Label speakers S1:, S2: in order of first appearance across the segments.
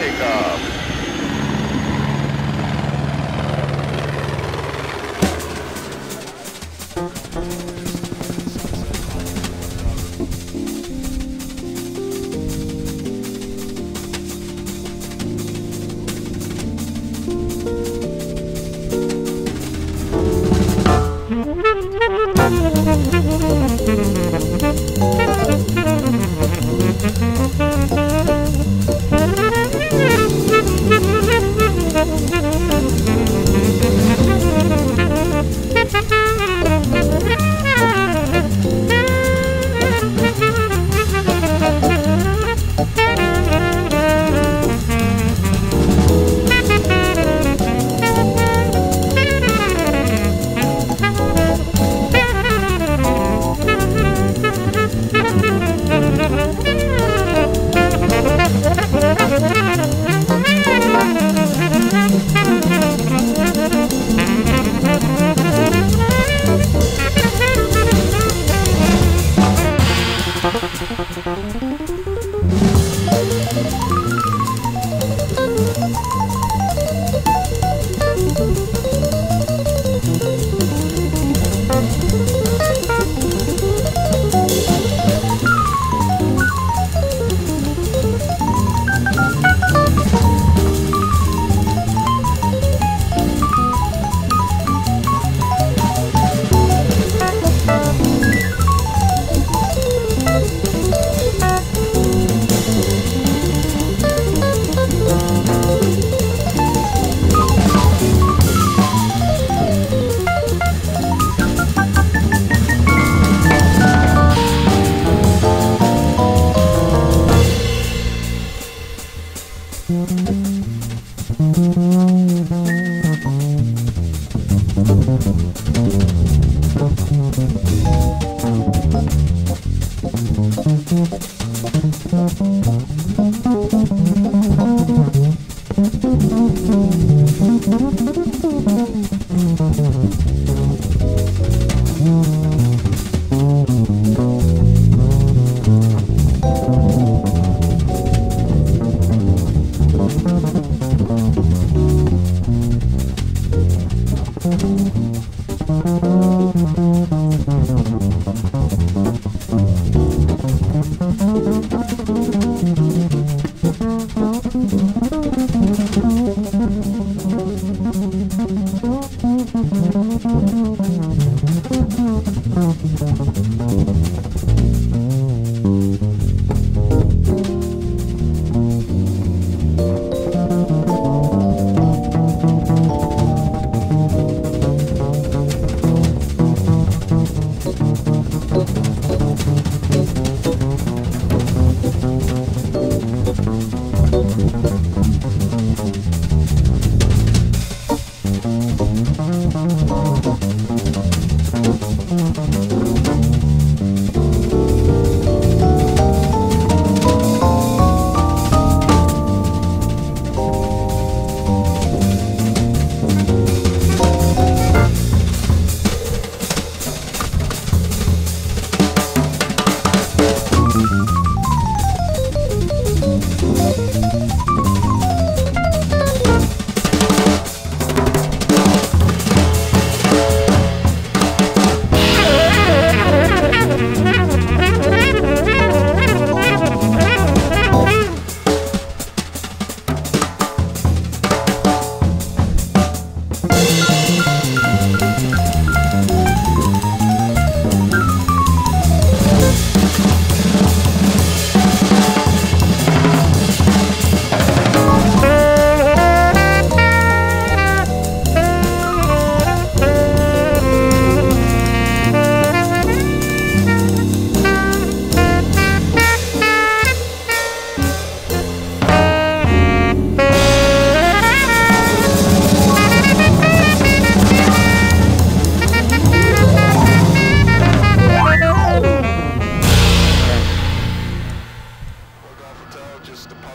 S1: 这个 takeoff.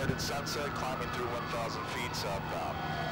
S1: Departed Sunset, climbing through 1,000 feet southbound.